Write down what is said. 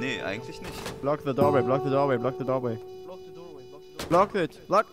nee, eigentlich nicht. Block the doorway, block the doorway, block the doorway. Block the doorway, block the doorway. Block it, block.